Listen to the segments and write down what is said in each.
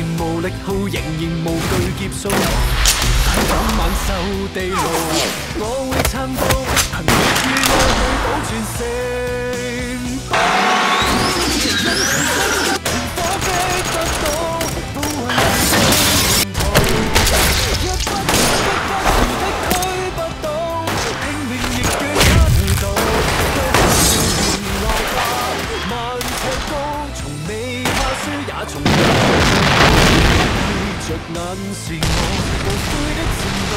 全无力后仍然无惧劫数抵挡猛兽地牢我会撑到凭力与爱保全性闭着眼是我无悔的程度，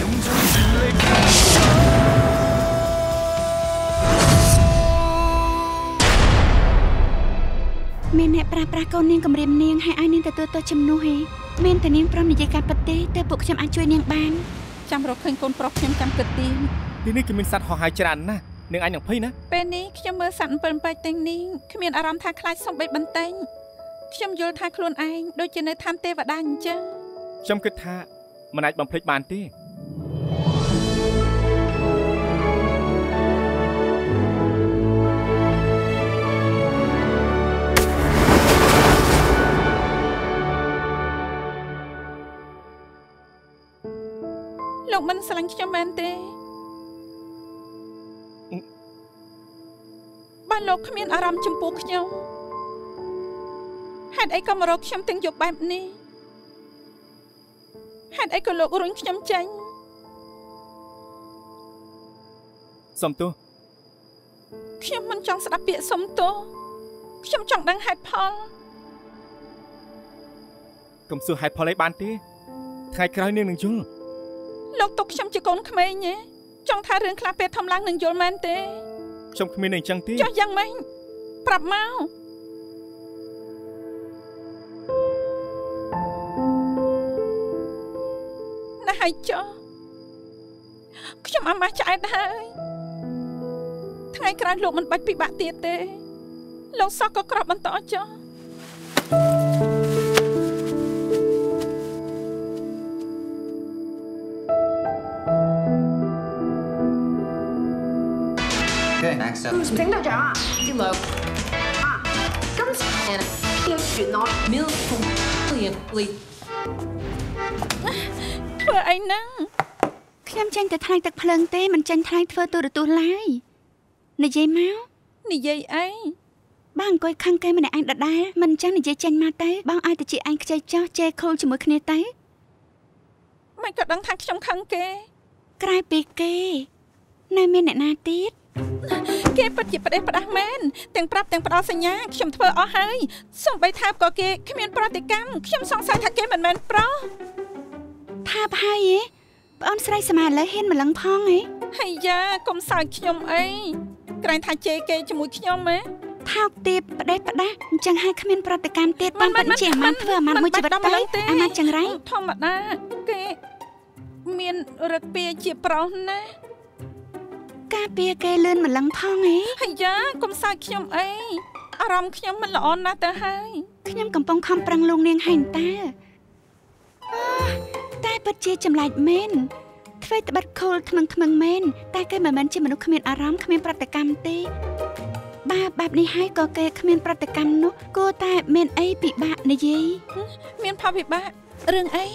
用尽全力竞争。មានអ្នកប្រាស្រ័យកូននាងគម្រាមនាងឲ្យឲ្យនាងទទួលទោសជំនួសហេមានតែនាងព្រមនិយាយការពិតទេទើបពួកខ្ញុំអាចជួយនាងបាន ចាំរកឃើញកូនប្រុសខ្ញុំចាំគិតទៀត ទីនេះគឺមានសត្វហោះហើរច្រើនណាស់នាងអញនឹងភ័យណា ពេលនេះខ្ញុំមើលសត្វអំពិលអំពែកទាំងនេះគ្មានអារម្មណ៍ថាខ្លាចសំបីបន្តែង ខ្ញុំយល់ថាខ្លួនឯងដូចជានៅឋានទេវតាអញ្ចឹងខ្ញុំគិតថាមិនអាចបំភ្លេចបានទេលោកមិនស្រឡាញ់ខ្ញុំមែនទេបើលោកគ្មានអារម្មណ៍ចំពោះខ្ញុំ ហេតុអីក៏មករកខ្ញុំទាំងយប់បែបនេះហេតុអីក៏លោករុញខ្ញុំចេញសុំទោសខ្ញុំមិនចង់ស្ដាប់ពាក្យសុំទោសខ្ញុំចង់ដឹងហេតុផលកុំសួរហេតុផលអីបានទេថ្ងៃក្រោយនាងនឹងយល់លោកទុកខ្ញុំជាកូនក្មេងទេចង់ថារឿងខ្លះពេលធំឡើងនឹងយល់មែនទេខ្ញុំគ្មាននឹងអញ្ចឹងទេចុះយ៉ាងម៉េចប្រាប់មក ហើយចុះខ្ញុំអាម៉ាស់ឆ្អែតហើយថ្ងៃក្រោយលោកមិនបាច់ពិបាកទៀតទេ លោកសោះក៏ក្របបន្តចុះ Okay, next up. 整队长啊，知两啊，今次 and 要全我 mil million please ធ្វើអីហ្នឹងខ្ញុំចេញទៅថ្លៃទឹកភ្លើងទេមិនចេញថ្លៃធ្វើទូរទស្សន៍ឡើយនិយាយមកនិយាយអីបងអង្គុយខឹងគេម្នាក់ឯងដដែលមិនអញ្ចឹងនិយាយចេញមកទៅបងឲ្យទៅជាឯងខ្ចីចោះជេរខូលជាមួយគ្នាទៅមិនក៏ដឹងថាខ្ញុំខឹងគេ ក្រៅពីគេ នៅមានអ្នកណាទៀតគេពិតជាផ្ដេសផ្ដាស់មែនទាំងប្រាប់ទាំងផ្ដល់សញ្ញាខ្ញុំធ្វើអស់ហើយសំបីថាបក៏គេគ្មានប្រតិកម្មខ្ញុំសង្ស័យថាគេមិនមែនប្រុស ថាបហើយហ៎ប្អូនស្រីស្មាឥឡូវហ៊ានម្លឹងផងហ៎ហើយយ៉ាកុំសើចខ្ញុំអីក្រែងថាជេរគេជាមួយខ្ញុំហ៎ថោកទាបផ្ដេសផ្ដាស់អញ្ចឹងឲ្យគ្មានប្រតិកម្មទៀតបងពិតជាអាម៉ាត់ធ្វើអាម៉ាត់មួយជីវិតទៅអាម៉ាត់ចង្រៃធម្មតាគេមានរឹកពីជាប្រុសណាការពារគេលឿនម្លឹងផងហ៎ហើយយ៉ាកុំសើចខ្ញុំអីអារម្មណ៍ខ្ញុំមិនល្អណាស់ទៅហើយខ្ញុំកំពុងខំប្រឹងលងនាងហើយតើអឺ តែពិតជាចម្លែកមែនធ្វើត្បិតខូលថ្មឹងថ្មឹងមែនតែគេមិនមែនជាមនុស្សគ្មានអារម្មណ៍គ្មានប្រតិកម្មទេបាបបែបនេះហើយក៏គេគ្មានប្រតិកម្មនោះគួរតែមានអីពិបាកនិយាយមានផលវិបាករឿងអី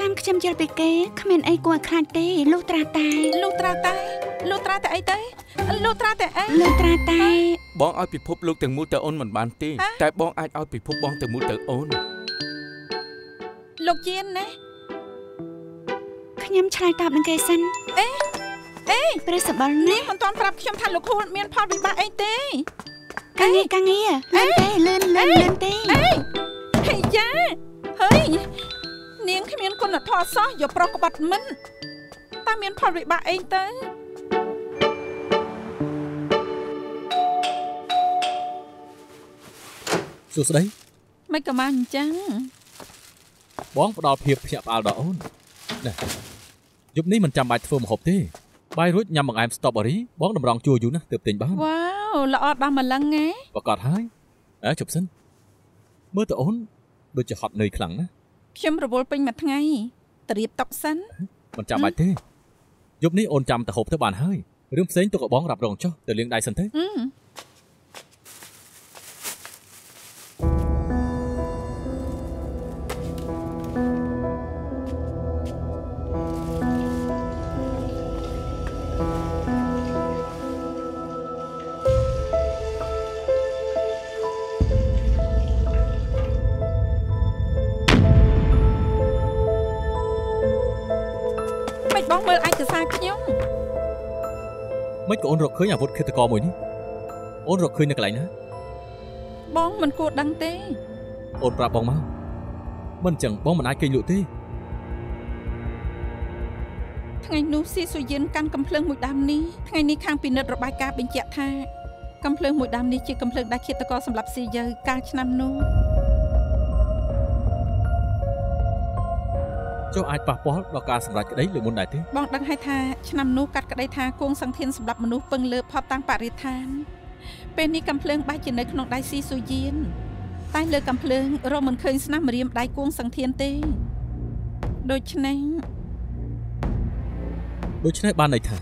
តាមខ្ញុំយល់ពីគេគ្មានអីគួរឲ្យខ្លាចទេលុះត្រាតែលុះត្រាតែលុះត្រាតែអីទៅលុះត្រាតែអីលុះត្រាតែបងឲ្យពិភពលោកទាំងមូលទៅអូនមិនបានទេហ៎តែបងអាចឲ្យពិភពបងទាំងមូលទៅអូនលោកជានណា ខ្ញុំឆ្លើយតបនឹងគេសិនអេអេព្រឹសបល់នេះណាស់មិនទាន់ប្រាប់ខ្ញុំថាលោកគ្រូមានផលវិបាកអីទេកាងារកាងារលឿនទេលឿនលឿនលឿនទេអេហើយយ៉ាហើយនាងគ្មានគុណធម៌សោះយកប្រុសក្បត់មិនតើមានផលវិបាកអីទៅសួស្តីមិនក៏មកអញ្ចឹងបងផ្ដល់ភាពភ្ញាក់ផ្អើលដល់អូនណា យប់នេះមិនចាំបាច់ធ្វើម្ហូបទេបាយរួចញ៉ាំបង្អែម strawberry បងតម្រង់ជួរយូរណាស់ទើបទិញបានវ៉ាវល្អដល់ម្លឹងហ៎ប្រកាសហើយអើជប់សិនមើលទៅអូនដូចជាហត់នឿយខ្លាំងណាស់ខ្ញុំរវល់ពេញមួយថ្ងៃត្រៀបតុកសិនមិនចាំបាច់ទេយប់នេះអូនចាំទៅហូបទៅបានហើយរឿងផ្សេងទុកឲ្យបងរ៉ាប់រងចុះទៅលាងដៃសិនទៅ ងមើលឯកសារខ្ញុំមិនក៏អូនរកឃើញអាវុធឃាតករមួយនេះអូនរកឃើញនៅកន្លែងណាបងមិនគួរដឹងទេអូនប្រាប់បងមកមិនអញ្ចឹងបងមិនអាចគេងលក់ទេថ្ងៃនោះស៊ីសុយិនកាន់កំភ្លើងមួយដើមនេះថ្ងៃនេះខាងពិនិត្យរបាយការណ៍បញ្ជាក់ថាកំភ្លើងមួយដើមនេះជាកំភ្លើងដែលឃាតករសម្រាប់ស៊ីយើកាលឆ្នាំនោះ ចុះអាចប៉ះពាល់ដល់ការសម្រេចក្តីលើមុនដែរទេបងដឹងហើយថាឆ្នាំនោះកាត់ក្តីថាគួងសង្ធានសម្រាប់មនុស្សពឹងលើផបតាំងបរិស្ថានពេលនេះកំភ្លើងបែរជានៅក្នុងដៃស៊ីសុយិនតែលើកំភ្លើងរកមិនឃើញស្នាមម្រាមដៃគួងសង្ធានទេដូច្នេះដូច្នេះបានន័យថា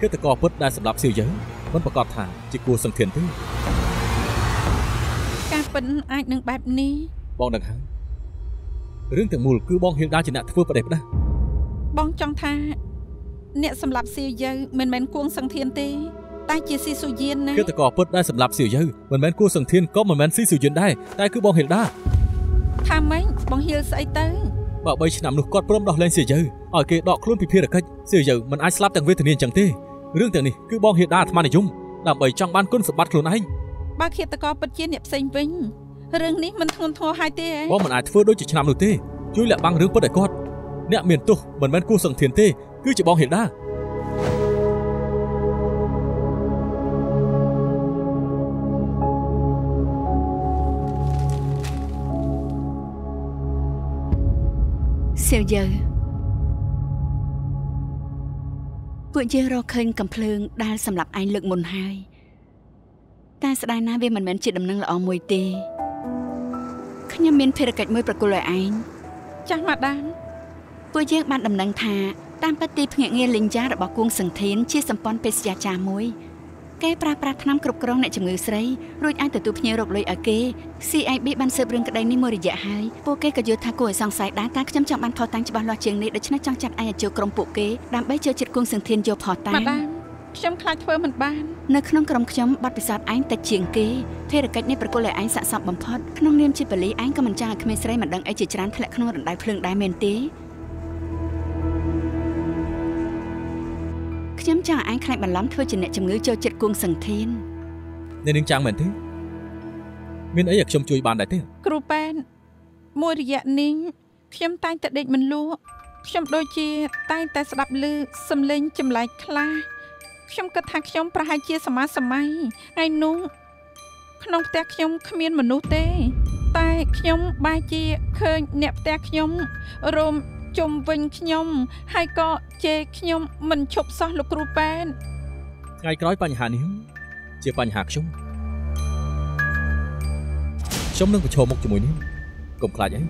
ឃាតករពុតដែលសម្រាប់សៀវយើងមិនប្រកាសថាជាគួរសង្ឃានទេការពិនអាចនឹងបែបនេះបងដឹងហើយ រឿងទាំងមូលគឺបងហៀងដាជាអ្នកធ្វើប្រទេសផ្ដាស់បងចង់ថា អ្នកសម្រាប់ស៊ីយើមិនមែនគួងសង្ធានទេ តែជាស៊ីសុយិនណាឃាតករពុតដែលសម្រាប់សៀវយើងមិនមែនគួរសង្ឃានក៏មិនមែនស៊ីស៊ូយិនដែរតែគឺបងហៀងដាថាម៉េចបងហៀលស្អីទៅបើ3ឆ្នាំនោះគាត់ព្រមដោះលែងសៀវយើងឲ្យគេដកខ្លួនពីភារកិច្ចសៀវយើងមិនអាចស្លាប់ទាំងវេទនាអញ្ចឹងទេរឿងទាំងនេះគឺបងហៀងដាអាត្មានិយមដើម្បីចង់បានគុណសម្បត្តិខ្លួនឯងបើឃាតករពិតជាអ្នកផ្សេងវិញ រឿងនេះមិនធ្ងន់ធ្ងរហើយទេហ៎បងមិនអាចធ្វើដូចជាឆ្នាំនោះទេជួយលាក់បាំងរឿងពិតឲ្យគាត់អ្នកមានទោសមិនមែនគួរសង្ឃានទេគឺជាបងហៀងដាសៀវយើពួកយើងរកឃើញកំភ្លើងដែលសម្រាប់ឯងលើកមុនហើយតែស្ដាយណាស់វាមិនមែនជាដំណឹងល្អមួយទេ ខ្ញុំមានភារកិច្ចមួយប្រគល់ឲ្យឯងចាស់ម៉ាដាមពួកយើងបានដំណឹងថាតាមពិតទីភ្នាក់ងារលិញយ៉ារបស់គួងសង្ធានជាសម្ព័ន្ធបេសកចារមួយគេប្រើប្រាស់ថ្នាំគ្រប់គ្រងអ្នកជំងឺស្រីរួចអាចទទួលភ្ញៀវរកលុយឲ្យគេ CIB បានស៊ើបរឿងក្តីនេះមួយរយៈហើយពួកគេក៏យល់ថាគួរឲ្យសង្ស័យដែរតែខ្ញុំចង់បានផុសតាំងច្បាស់លាស់ជាងនេះដូច្នេះចង់ចាត់ឯងឲ្យចូលក្រុមពួកគេដើម្បីជឿចិត្តគួងសង្ធានយកផុសតាំម៉ាងដាម ខ្ញុំខ្លាចធ្វើមិនបាននៅក្នុងក្រុមខ្ញុំប័ណ្ណពិសោធន៍ឯងតិចជាងគេភារកិច្ចនេះប្រគល់ឲ្យឯងស័ក្តិសមបំផុតក្នុងនាមជាប៉ូលីសឯងក៏មិនចង់ឲ្យក្មេងស្រីមិនដឹងអីជាច្រើនធ្លាក់ក្នុងរណ្ដៅភ្លើងដែរមែនទេខ្ញុំចង់ឲ្យឯងខ្លាចបន្លំធ្វើជាអ្នកជំងឺចូលចិត្តគួងសង្ធានអ្នកនឹងចាំងមែនទេមានអីឲ្យខ្ញុំជួយបានដែរទេគ្រូប៉ែនមួយរយៈនេះខ្ញុំតែងតែដេកមិនលក់ខ្ញុំដូចជាតែងតែស្ដាប់ឮសំឡេងចម្លែកខ្លះ ខ្ញុំគិតថាខ្ញុំប្រហែលជាសមាសម័យថ្ងៃនោះក្នុងផ្ទះខ្ញុំគ្មានមនុស្សទេ តែខ្ញុំបែរជាឃើញអ្នកផ្ទះខ្ញុំរោមជុំវិញខ្ញុំ ហើយក៏ជេរខ្ញុំមិនឈប់សោះលោកគ្រូប៉ែនថ្ងៃក្រោយបញ្ហានេះជាបញ្ហាខ្ញុំខ្ញុំនឹងប្រឈមមុខជាមួយនេះកុំខ្លាចអី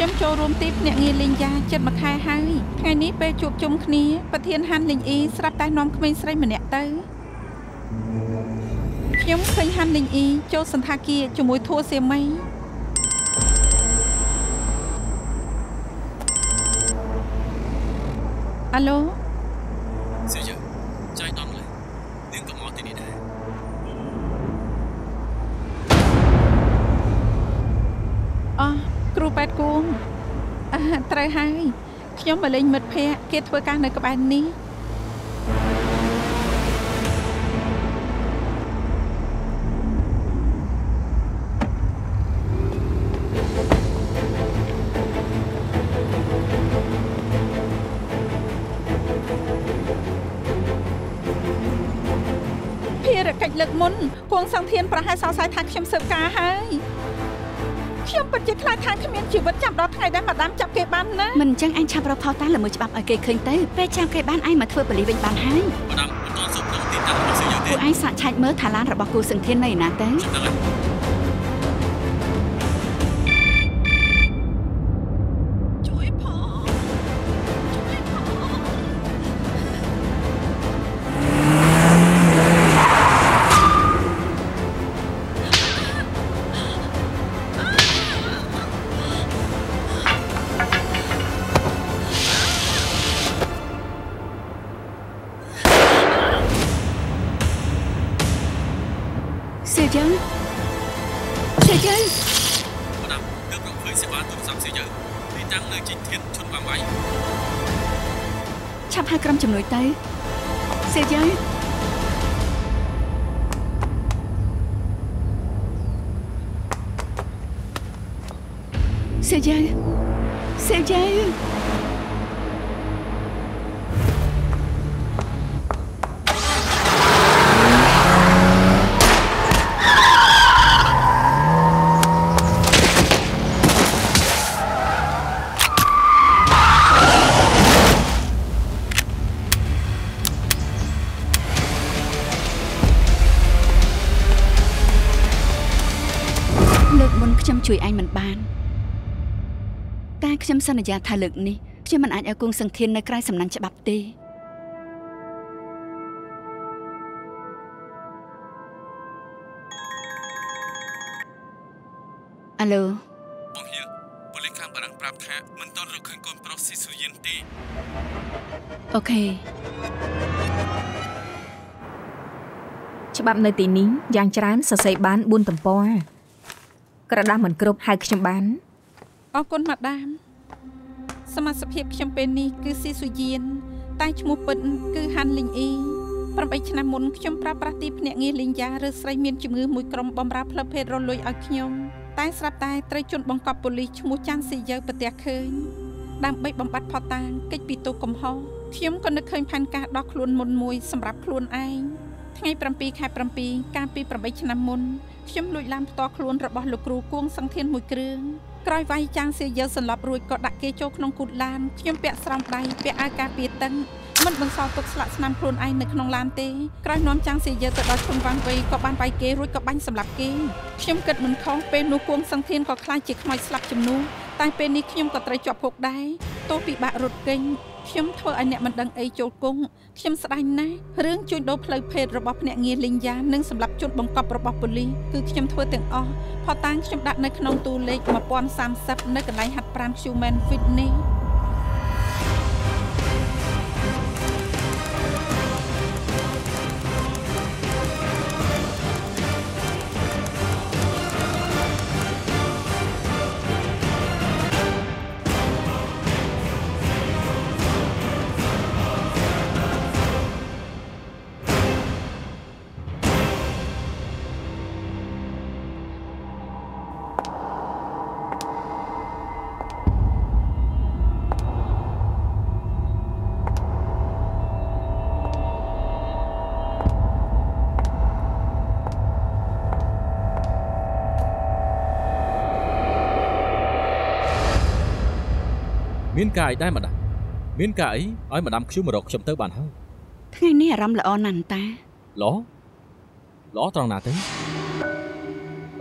ខ្ញុំចូលរួមទីភ្នាក់ងារលេងយ៉ាជិតមួយខែហើយថ្ងៃនេះពេលជួបជុំគ្នាប្រធានហាន់លេងអ៊ីស្រាប់តែនាំក្មេងស្រីម្នាក់ទៅខ្ញុំឃើញហាន់លេងអ៊ីចូលសន្តាគារជាមួយធัวសៀមីអាឡូ គ្រូប៉ែតគួងអឺត្រូវហើយខ្ញុំមកលេងមិត្តភ័ក្តិគេធ្វើការនៅក្បែរនេះភារកិច្ចលើកមុនគួងសង្ធានប្រហែលសង្ស័យថាខ្ញុំស៊ើបការហើយ ខ្ញុំពិតជាខ្លាចថាគ្មានជីវិតចាំដល់ថ្ងៃដែលម៉ាដាមចាប់គេបានណាមិនអញ្ចឹងឯងឆាប់រកផុសតាំងល្មើសច្បាប់ឲ្យគេឃើញទៅពេលចាប់គេបានឯងមកធ្វើប៉ូលីសវិញបានហើយម្ដងមិនទាន់សុំដឹងទីតាំងរបស់សៀវយើងទេពួកឯងសាកឆែកមើលថាឡានរបស់គូសង្ធាននៅឯណាទៅ ទេបណ្ដាំគឺប្រភេទសេវាទូរស័ព្ទស៊ីយើងទីតាំងនៅជីធានឈុនបាំងវៃឆាប់ហៅក្រុមជំនួយទៅសេយាយសេយាយសេយាយ ខ្ញុំសន្យាថាលើកនេះខ្ញុំមិនអាចឲ្យគង់សង្ឃាននៅក្រៅសំណាញ់ច្បាប់ទេអាឡូបងហៀប៉ូលីសខាងបារាំងប្រាប់ថាមិនទាន់រកឃើញកូនប្រុសស៊ីស៊ូយៀនទេអូខេច្បាប់នៅទីនេះយ៉ាងច្រើនសរសេរបាន4ទំព័រក្រដាស់មិនគ្រប់ហៅខ្ញុំបានអរគុណម៉ាដាម សមាជិកភាពខ្ញុំពេលនេះគឺស៊ីស៊ូយៀនតែឈ្មោះពិតគឺហាន់លីងអ៊ី8ឆ្នាំមុនខ្ញុំប្រើប្រាស់ទីភ្នាក់ងារលីងយ៉ាឬស្រីមានជំងឺមួយក្រុមបំរើផ្លូវភេទរលួយឲ្យខ្ញុំតែស្រាប់តែត្រូវជន់បង្កប់ប៉ូលីសឈ្មោះចាន់ស៊ីយើប្រទះឃើញដើម្បីបំបត្តិផតតាងកិច្ចពីទោសកំហុសខ្ញុំក៏នឹកឃើញផែនការដោះខ្លួនមុនមួយសម្រាប់ខ្លួនឯងថ្ងៃ7ខែ7កាលពី8ឆ្នាំមុនខ្ញុំលួចឡានផ្ទាល់ខ្លួនរបស់លោកគ្រូគួងសង្ធានមួយគ្រឿង ក្រោយវាយចាងសៀយើសន្លប់រួចក៏ដាក់គេចូលក្នុងគូតឡានខ្ញុំពាក់ស្រោមដៃពាក់អាវការពារតឹងមិនបន្សល់ទុកស្លាកស្នាមខ្លួនឯងនៅក្នុងឡានទេក្រោយនាំចាងសៀយើទៅដល់ឈុំវ៉ាន់វៃក៏បានវាយគេរួចក៏បាញ់សម្លាប់គេខ្ញុំគិតមិនខុសពេលនោះគួងសង្ធានក៏ខ្លាចជាខ្មោចស្លាប់ជំនួស តែពេលនេះខ្ញុំក៏ត្រូវជាប់គុកដែរទោះពិបាករត់គេញខ្ញុំធ្វើឲ្យអ្នកមិនដឹងអីចូលគង់ខ្ញុំស្ដាយណាស់រឿងជួញដូរផ្លូវភេទរបស់ភ្នាក់ងារលីងយ៉ានិងសម្រាប់ជនបង្កប់របស់ប៉ូលីសគឺខ្ញុំធ្វើទាំងអស់ផតតាំងខ្ញុំដាក់នៅក្នុងទូលេខ1030នៅកន្លែងហាត់ប្រាណ Human Fit មានការអីដែរម្ដាស់មានការអីឲ្យម្ដាំខ្ញុំមករកខ្ញុំទៅបានហើយថ្ងៃនេះអារម្មណ៍ល្អណាស់តាល្អល្អត្រង់ណាទៅ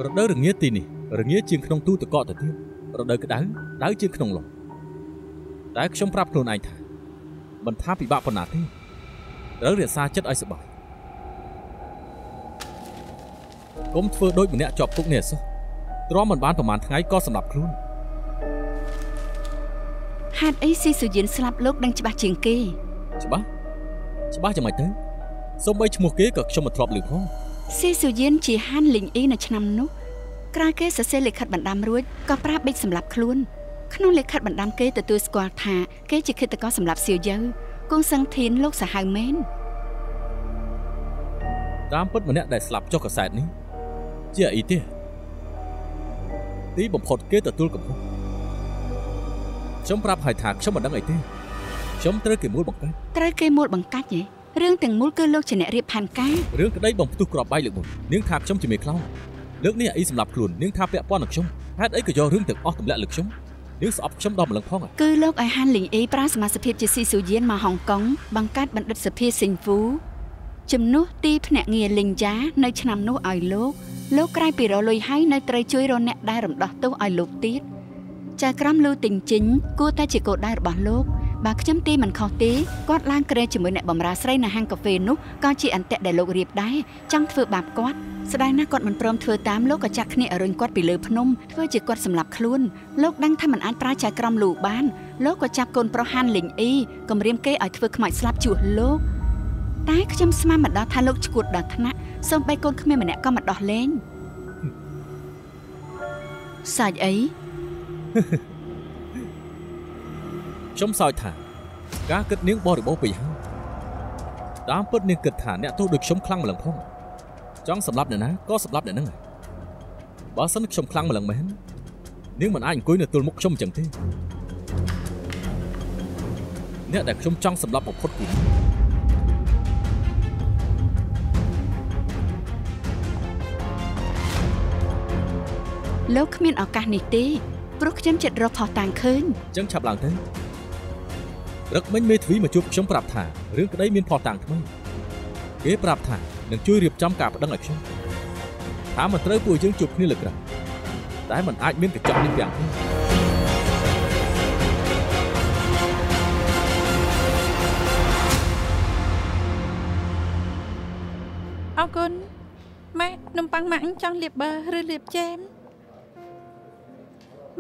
រដូវរងាទីនេះរងាជាងក្នុងទូទឹកកកទៅទៀតរដូវក្តៅដៅជាងក្នុងលំតែខ្ញុំប្រាប់ខ្លួនឯងថាមិនថាពិបាកប៉ុណ្ណាទេត្រូវរក្សាចិត្តឲ្យសប្បាយកុំធ្វើដូចម្នាក់ជាប់គុកនេះអសោះទ្រាំមិនបានប្រហែលថ្ងៃក៏សម្លាប់ខ្លួន ហេតុអីស៊ីស៊ូយៀនស្លាប់លោកដឹងច្បាស់ជាងគេច្បាស់ច្បាស់យ៉ាងម៉េចទៅសូម្បីឈ្មោះគេក៏ខ្ញុំមិនធ្លាប់ឮផងស៊ីស៊ូយៀនជាហាន់លីងអ៊ីនៅឆ្នាំនោះក្រោយគេសរសេរលិខិតបណ្ដាំរួចក៏ប្រាប់បិចសម្លាប់ខ្លួនក្នុងលិខិតបណ្ដាំគេទទួលស្គាល់ថាគេជាឃាតករសម្លាប់សៀវយើគង់សឹងធានលោកសាហាវមែនតាមពិតម្នាក់ដែលស្លាប់ចុះកសែតនេះជាអីទេទីបំផុតគេទទួលកំហុស ខ្ញុំប្រាប់ឲ្យថាខ្ញុំមិនដឹងអីទេខ្ញុំត្រូវគេមូលបង្កើតត្រូវគេមូលបង្កាច់ហ៎រឿងទាំងមូលគឺលោកជាអ្នករៀបផែនការរឿងក្តីបំផ្ទុះក្របបែកលើកមុននាងថាខ្ញុំជាមេខ្លោងលើកនេះអីសម្រាប់ខ្លួននាងថាពាក់ព័ន្ធនឹងខ្ញុំហេតុអីក៏យករឿងទាំងអស់ទម្លាក់លើខ្ញុំនាងស្អប់ខ្ញុំដល់ម្លឹងផងហ៎គឺលោកឲ្យហាន់លីងអ៊ីប្រើសមាជិកភាពជាស៊ីស៊ូយៀនមកហុងកុងបង្កើតបណ្ឌិតសភាសិងហ្វូជំនួសទីភ្នាក់ងារលីងយ៉ានៅឆ្នាំនោះឲ្យលោកលោកក្រៅពីរលុយហើយនៅត្រូវជួយរកអ្នកដែលរំដោះទោសឲ្យលោកទៀត ចៅក្រមលូទិញជីងគួរតែជាគោលដៅរបស់លោកបើខ្ញុំទីមិនខុសទេគាត់ឡើងក្រែជាមួយអ្នកបម្រើស្រីនៅហាងកាហ្វេនោះក៏ជាអន្ទាក់ដែលលោករៀបដែរចង់ធ្វើបាបគាត់ស្ដាយណាស់គាត់មិនព្រមធ្វើតាមលោកក៏ចាក់គ្នាឲ្យរុញគាត់ពីលើភ្នំធ្វើជាគាត់សម្លាប់ខ្លួនលោកដឹងថាមិនអាចប្រើចៅក្រមលូបានលោកក៏ចាប់កូនប្រុសហាន់លីងអ៊ីគំរាមគេឲ្យធ្វើខ្មោចស្លាប់ជួសលោកតែខ្ញុំស្មានមិនដល់ថាលោកឈួតដល់ថ្នាក់សូម្បីកូនគ្មានម្នាក់ក៏មិនដោះលែងសាច់អី ខ្ញុំសើចថា ការគិតនាងបរិបោរពេកហើយតាមពិតនាងគិតថាអ្នកទោសដូចខ្ញុំខ្លាំងម្លឹងផងចង់សម្លាប់អ្នកណាក៏សម្លាប់អ្នកហ្នឹងដែរបើសិនខ្ញុំខ្លាំងម្លឹងមែននាងមិនអាចអង្គុយនៅទល់មុខខ្ញុំអញ្ចឹងទេអ្នកដែលខ្ញុំចង់សម្លាប់បំផុតគឺនាងលោកគ្មានឱកាសនេះទេ ព្រោះខ្ញុំចិត្តរកផុសតាំងឃើញអញ្ចឹងឆាប់ឡើងទៅរឹកមិញមេធាវីមកជួបខ្ញុំប្រាប់ថារឿងក្តីមានផុសតាំងថ្មីគេប្រាប់ថានឹងជួយរៀបចំការប្តឹងឲ្យខ្ញុំថាមិនត្រូវពួកយើងជួបគ្នាលើក្រៅតែมันអាចមានកញ្ចក់នេះទាំងគ្នាអរគុណម៉ាក់នំប៉័ងម៉ាក់ចង់លាបប៊ឺឬលាបជែម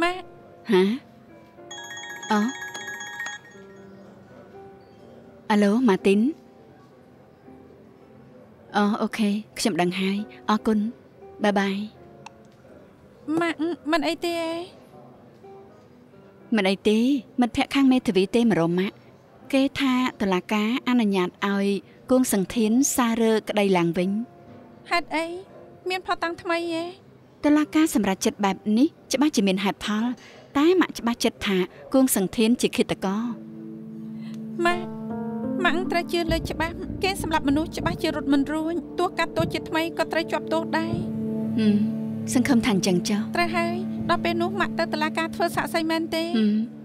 ម៉ាក់ហាអូអាឡូម៉ាទីនអូអូខេខ្ញុំដឹងហើយអរគុណបាយបាយម៉ាក់មិនអីទេឯងមិនអីទេមិត្តភ័ក្តិខាងមេធាវីទេមករមម៉ាក់គេថាតឡាការអនុញ្ញាតឲ្យគួងសង្ធានសាររើក្តីឡើងវិញហេតុអីមានផុសតាំងថ្មីឯងតឡាការសម្រាប់ចិត្តបែបនេះ ច្បាស់ជាមានហេតុផល តែម៉ាក់ច្បាស់ចិត្តថាគួងសង្ធានជាឃាតករម៉ាក់ម៉ាក់ត្រូវជឿលើច្បាប់គេសម្រាប់មនុស្សច្បាស់ជារត់មិនរួញទោះកាត់ទោសជាថ្មីក៏ត្រូវជាប់ទោសដែរហឹមសង្ឃឹមថាអញ្ចឹងចុះត្រូវហើយដល់ពេលនោះម៉ាក់ទៅតុលាការធ្វើសាកសីមែនទេហឹម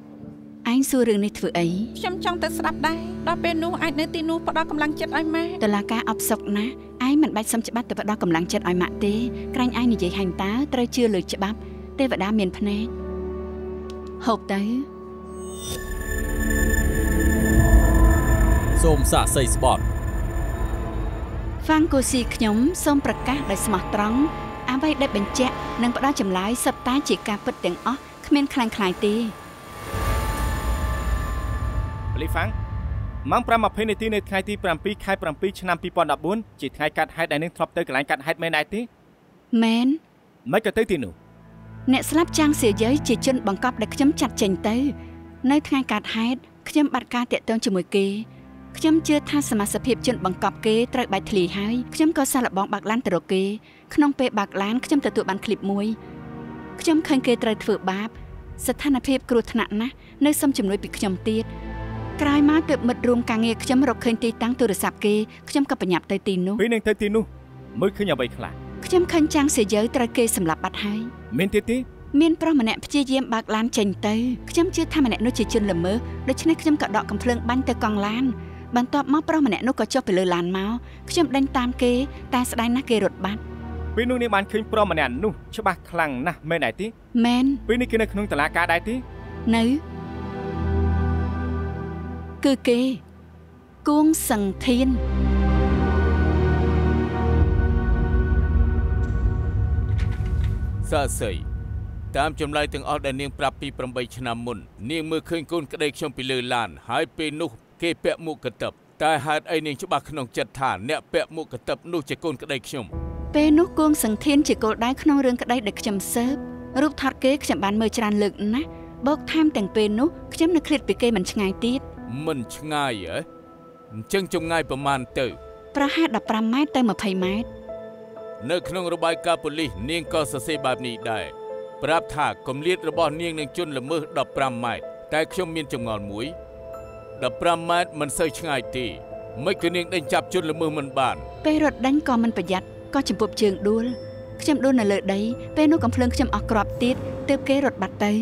ឯងសួររឿងនេះធ្វើអីខ្ញុំចង់ទៅស្ដាប់ដែរដល់ពេលនោះអាចនៅទីនោះផ្ដល់កម្លាំងចិត្តឲ្យម៉ាក់តឡាការអបសុកណាស់ឯងមិនបាច់សុំច្បាប់ទៅផ្ដល់កម្លាំងចិត្តឲ្យម៉ាក់ទេក្រែងឯងនិយាយហាញ់តើត្រូវជឿលើច្បាប់ ទេវតាមានភ្នែកហូបទៅសូមសាកសីស្បត់ហ្វាំងកូស៊ីខ្ញុំសូមប្រកាសដោយស្មោះត្រង់អ្វីដែលបញ្ជាក់និងផ្ដល់ចម្លើយសុទ្ធតែជាការពិតទាំងអស់គ្មានខ្លាំងខ្លាយទេប៉ូលីសហ្វាំងម៉ោង5:20នាទីនៅថ្ងៃទី7ខែ7ឆ្នាំ2014ជាថ្ងៃកាត់ហេតុដែលនឹងធ្លាប់ទៅកន្លែងកាត់ហេតុមែនដែរទេមែនមិនក៏ទៅទីនោះ អ្នកស្លាប់ចាំងសៀយើយជាជនបង្កប់ដែលខ្ញុំចាត់ចេញទៅ នៅថ្ងៃកាត់ហេតុខ្ញុំបាត់ការតាក់ទងជាមួយគេខ្ញុំជឿថាសមាជិកភាពជនបង្កប់គេត្រូវបែកធ្លាយហើយខ្ញុំក៏សាកល្បងបើកឡានទៅរកគេក្នុងពេលបើកឡានខ្ញុំទទួលបានឃ្លីបមួយខ្ញុំឃើញគេត្រូវធ្វើបាប ស្ថានភាពគ្រោះថ្នាក់ណាស់នៅសុំជំនួយពីខ្ញុំទៀតក្រោយមកទើបមិត្តរួមការងារខ្ញុំរកឃើញទីតាំងទូរស័ព្ទគេខ្ញុំក៏បញ្ញាប់ទៅទីនោះពេលនឹងទៅទីនោះមើលឃើញអ្វីខ្លះខ្ញុំឃើញចាំងសៀយើយត្រូវគេសម្លាប់បាត់ហើយ មានទៀតទេមានប្រុសម្នាក់ព្យាយាមបើកឡានចេញទៅខ្ញុំជឿថាម្នាក់នោះជាជនល្មើសដូច្នេះខ្ញុំក៏ដកកំភ្លើងបាញ់ទៅកង់ឡានបន្ទាប់មកប្រុសម្នាក់នោះក៏ចុះទៅលើឡានមកខ្ញុំដេញតាមគេតែស្ដាយណាស់គេរត់បាត់ពេលនោះនាងបានឃើញប្រុសម្នាក់នោះច្បាស់ខ្លាំងណាស់មែនដែរទេមែនពេលនេះគេនៅក្នុងតឡាការដែរទេនៅគឺគេគួងសង្ធាន សាស័យតាមចម្លើយទាំងអស់ដែលនាងប្រាប់ពី8ឆ្នាំមុននាងមើលឃើញកូនក្តីខ្ញុំពីលើឡាន ហើយពេលនោះគេពាក់មួកកន្ទប់តែហេតុអីនាងច្បាស់ក្នុងចិត្តថាអ្នកពាក់មួកកន្ទប់នោះជាកូនក្តីខ្ញុំពេលនោះគួងសង្ធានជាគោលដៅក្នុងរឿងក្តីដែលខ្ញុំសើបរូបថតគេខ្ញុំបានមើលច្រើនលើកណាស់បូកថែមទាំងពេលនោះខ្ញុំនៅឃ្លាតពីគេមិនឆ្ងាយទៀតមិនឆ្ងាយហ៎អញ្ចឹងចម្ងាយប្រមាណទៅ ប្រហែល15ម៉ែត្រទៅ20ម៉ែត្រ នៅក្នុងរបាយការណ៍ប៉ូលីសនាងក៏សរសេរបែបនេះដែរប្រាប់ថាគម្លាតរបស់នាងនឹងជន់ល្មើស15ម៉ែត្រតែខ្ញុំមានចម្ងល់មួយ15ម៉ែត្រមិនសូវឆ្ងាយទេមិនគឺនាងដេញចាប់ជន់ល្មើសមិនបានពេលរត់ដេញក៏មិនប្រយ័ត្នក៏ចំពប់ជើងដួលខ្ញុំដួលនៅលើដីពេលនោះកំភ្លើងខ្ញុំអស់គ្រាប់ទៀតទើបគេរត់បាត់ទៅ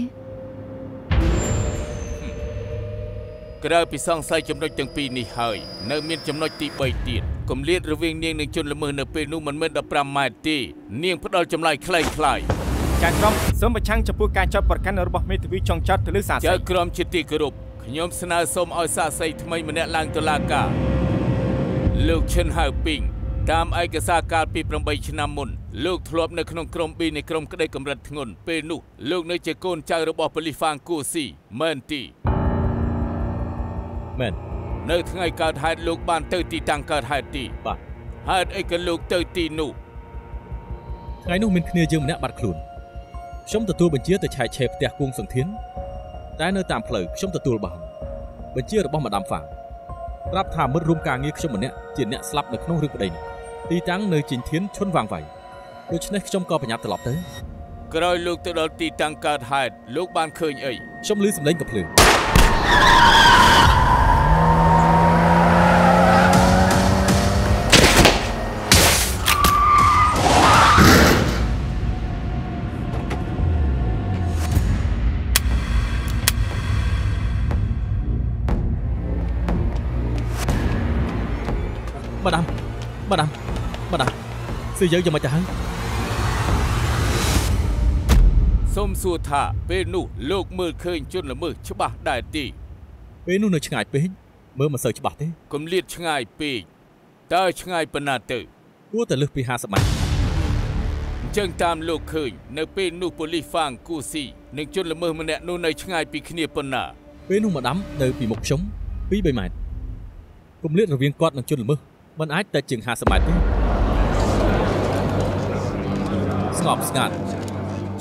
ក្រៅពីសង្ស័យចំណុចទាំងពីរនេះហើយ នៅមានចំណុចទី3ទៀត គម្លាតរវាងនាងនិងជនល្មើសនៅពេលនោះមិនមែន15ម៉ែត្រទេនាងផ្ដាល់ចម្លើយខ្លីៗការក្រុមសូមប្រឆាំងចំពោះការចាប់ប្រកាន់របស់មេធាវីចុងចត់ទៅលើសាចៅស័យក្រមជាទីគោរពខ្ញុំស្នើសុំឲ្យសាស័យថ្មីម្នាក់ឡើងតុលាការលោកឈិនហៅពីងតាមឯកសារកាលពី8ឆ្នាំមុនលោកធ្លាប់នៅក្នុងក្រុម B នៃក្រុមក្តីកម្រិតធ្ងន់ពេលនោះលោកនៅជាកូនចៅរបស់ប៉ូលីសហ្វាងគូស៊ីមែនទីមែន នៅថ្ងៃកើតហេតុលោកបានទៅទីតាំងកើតហេតុទីបាទហេតុអីក៏លោកទៅទីនោះថ្ងៃនោះមានគ្នាយើងម្នាក់បាត់ខ្លួនខ្ញុំទទួលបញ្ជាទៅឆែកឆេរផ្ទះគង់សង្ធានតែនៅតាមផ្លូវខ្ញុំទទួលបានបញ្ជារបស់ម្ដាមហ្វាងប្រាប់ថាមិត្តរួមការងារខ្ញុំម្នាក់ជាអ្នកស្លាប់នៅក្នុងរឿងប្តីនេះទីតាំងនៅជីងធានឈុនវាងវៃដូច្នេះខ្ញុំក៏ប្រញាប់ត្រឡប់ទៅក្រោយលោកទៅដល់ទីតាំងកើតហេតុលោកបានឃើញអីខ្ញុំឮសំឡេងកំភ្លើង ម្ដាមម្ដាមម្ដាមសៀយើងយ៉ាងម៉េចទៅហើយសូមសួរថាពេលនោះលោកមើលឃើញជនល្មើសច្បាស់ដែរទេពេលនោះនៅឆ្ងាយពេកមើលមិនសូវច្បាស់ទេគម្លាតឆ្ងាយពេកតើឆ្ងាយប៉ុណ្ណាទៅគួរតែលើសពី50ម៉ែត្រអញ្ចឹងតាមលោកឃើញនៅពេលនោះប៉ូលីសហ្វាងគូស៊ីនិងជនល្មើសម្នាក់នោះនៅឆ្ងាយពីគ្នាប៉ុណ្ណាពេលនោះម្ដាមនៅពីមុខខ្ញុំ2 3ម៉ែត្រគម្លាតរវាងគាត់និងជនល្មើស មិនអាចតែជាង50ម៉ែត្រទេស្ងប់ស្ងាត់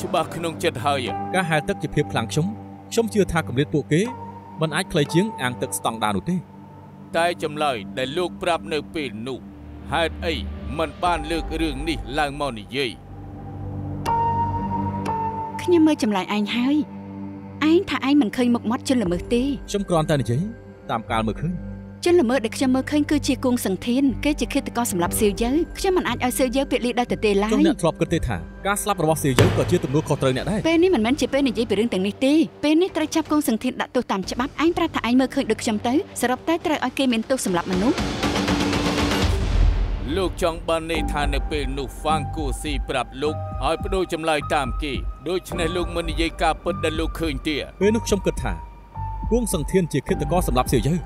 ច្បាស់ក្នុងចិត្តហើយការហែលទឹកជាភាពខ្លាំងខ្ញុំខ្ញុំជឿថាគម្លាតពួកគេមិនអាចខ្លីជាងអាងទឹកស្តង់ដារនោះទេ តែចម្លើយដែលលោកប្រាប់នៅពេលនោះហេតុអីមិនបានលើករឿងនេះឡើងមកនិយាយខ្ញុំមើលចម្លើយឯងហើយឯងថាឯងមិនឃើញមុខមាត់ជនល្មើសទេខ្ញុំគ្រាន់តែនិយាយតាមការមើលឃើញ ជនល្មើសដែលខ្ញុំមើលឃើញគឺជាគង់សង្ធានគេជាឃាតករសម្រាប់សៀវយើខ្ញុំមិនអាចឲ្យសៀវយើពាក្យលីដោយទទេឡើខ្ញុំយអ្នកធ្លាប់គិតទេថាការស្លាប់របស់សៀយើងក៏ជាទំនួលខុសត្រូវអ្នកដែរពេលនេះមិនមែនជាពេលនិយាយពីរឿងទាំងនេះទេពេលនេះត្រូវចាប់គង់សង្ធានដាក់ទោសតាមច្បាប់ឯងប្រាប់ថាឯងមើលឃើញដូចខ្ញុំទៅសរុបតែត្រូវឲ្យគេមានទោសសម្រាប់មនុស្សលោកចង់បានន័យថានៅពេលនោះហ្វាងគូស៊ីប្រាប់លោកឲ្យបដូរចម្លើយតាមគេដូច្នេះលោកមិននិយាយការពិតដែលលោកឃើញទេពេលនោះខ្ញុំគិតថាគួងសង្ធានជាឃាតករសម្រាប់សៀយើង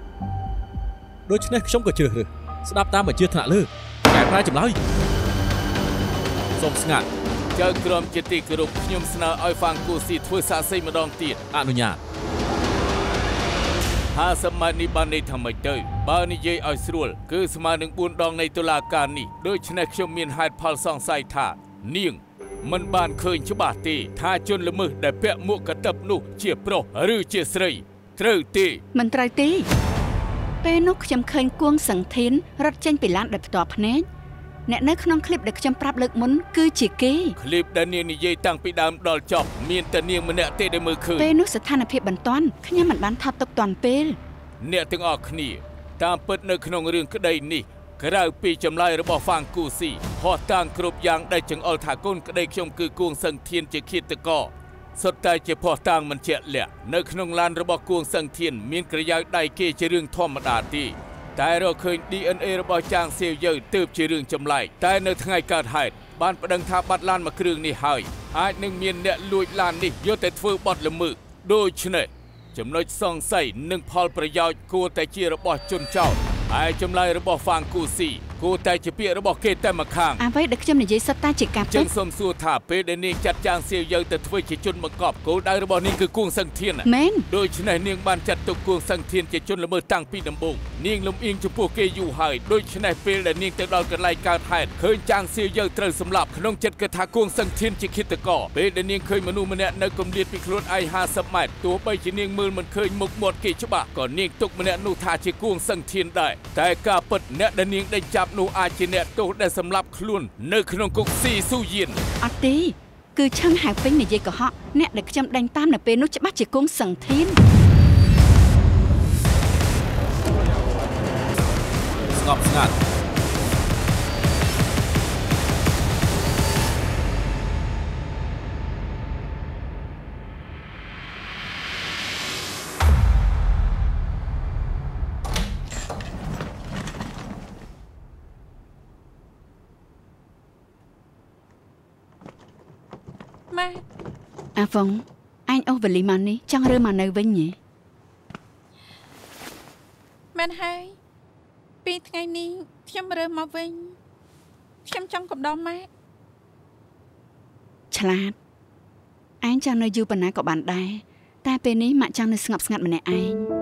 ដូច្នេះខ្ញុំក៏ជ្រើសរើសស្ដាប់តាមបញ្ជាថ្នាក់លើកែប្រែចម្លើយសូមស្ងាត់ចៅក្រមជាទីគោរពខ្ញុំស្នើឲ្យហ្វាងគូស៊ីធ្វើសាកសីម្ដងទៀតអនុញ្ញាត50ម៉ែត្រនេះបានន័យថាម៉េចទៅបើនិយាយឲ្យស្រួលគឺស្មើនឹង4ដងនៃតុលាការនេះដូច្នេះខ្ញុំមានហេតុផលសង្ស័យថានាងមិនបានឃើញច្បាស់ទេថាជនល្មើសដែលពាក់មួកកតិបនោះជាប្រុសឬជាស្រីត្រូវទេមិនត្រូវទេ ពេលនោះខ្ញុំឃើញគួងសង្ធានរត់ចេញពីឡានដោយផ្ទាល់ភ្នែកអ្នកនៅក្នុងឃ្លីបដែលខ្ញុំប្រាប់លើកមុនគឺជាគេឃ្លីបដែលនាងនិយាយតាំងពីដើមដល់ចប់មានតែនាងម្នាក់ទេដែលមើលឃើញពេលនោះស្ថានភាពបន្ទាន់ខ្ញុំមិនបានថត់ទុកតាន់ពេល អ្នកទាំងអស់គ្នា តាមពិតនៅក្នុងរឿងក្តីនេះក្រៅពីចម្លើយរបស់ហ្វាងគូស៊ីហោះតាងគ្រប់យ៉ាងដែលចង្អុលថាកូនក្តីខ្ញុំគឺគួងសឹងធានជាឃាតករ សុទ្ធតែជាភ័ស្តុតាងមិនជាក់លាក់នៅក្នុងឡានរបស់គួងសឹងធានមានក្រយ៉ៅដៃគេជារឿងធម្មតាទេតែរកឃើញ DNA របស់ចាងសៀវយើទើបជារឿងចម្លែកតែនៅថ្ងៃកើតហេតុបានប្តឹងថាបាត់ឡានមួយគ្រឿងនេះហើយអាចនឹងមានអ្នកលួចឡាននេះយកទៅធ្វើបទល្មើសដូច្នេះចំណុចសង្ស័យនិងផលប្រយោជន៍គួរតែជារបស់ជនចោទហើយចម្លើយរបស់ហ្វាងគូស៊ីគួរតែជាពាក្យរបស់គេតែម្ខាងអ្វីដែលខ្ញុំនិយាយសុទ្ធតែជាការចឹពិងតសូមសួរថាពេលដែលនាងចាត់ចែងសៀវយើងទៅធ្វើជាជនបង្កប់គោលដៅរបស់នាងគឺគួងសង្ឃធានមែនដូច្នេះនាងបានចាត់ទុកគួងសង្ឃធានជាជនល្មើសតាំងពីដំបូងនាងលំអៀងចំពោះគេយូរហើយដូច្នេះពេលដែលនាងទៅដល់កន្លែងកើតហេតុឃើញចាងសៀវយើងត្រូវសម្លាប់ក្នុងចិត្តគិតថាគួងសង្ឃធានជាឃាតករពេលដែលនាងឃើញមនុស្សម្នាក់នៅគម្លាតពីខ្លួនឯង50ម៉ែត្រទោះបីជានាងមើលមិនឃើញមុខមាត់គេច្បាស់ក៏នាងទុកម្នាក់នោះថាជាគួងសង្ឃធានដែរតែការពិតអ្នកដែលនាងដេញចាប់នោះអាចជាអ្នកទោសដែលសម្លាប់ខ្លួន នៅក្នុងគុកស៊ីស៊ូយៀនអត់ទេគឺឆឹងហៅពេញនិយាយកុហកអ្នកដែលខ្ញុំដេញតាមនៅពេលនោះច្បាស់ជាគង់សង្ធានស្ងប់ស្ងាត់ ម៉ែអាហ្វុងអញអូសវេលីមកនេះចង់រើមកនៅវិញហ៎មែនហើយពីថ្ងៃនេះខ្ញុំរើសមកវិញខ្ញុំចង់កំដរម៉ែឆ្លាតឯងចង់នៅយូរប៉ុណ្ណាក៏បានដែរតែពេលនេះម៉ាក់ចង់នៅស្ងប់ស្ងាត់ម្នាក់ឯង